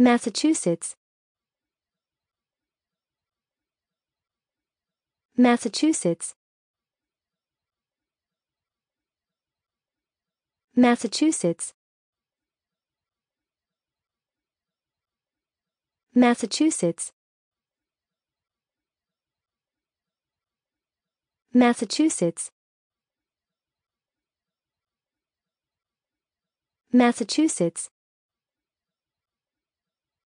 Massachusetts. Massachusetts. Massachusetts. Massachusetts. Massachusetts. Massachusetts.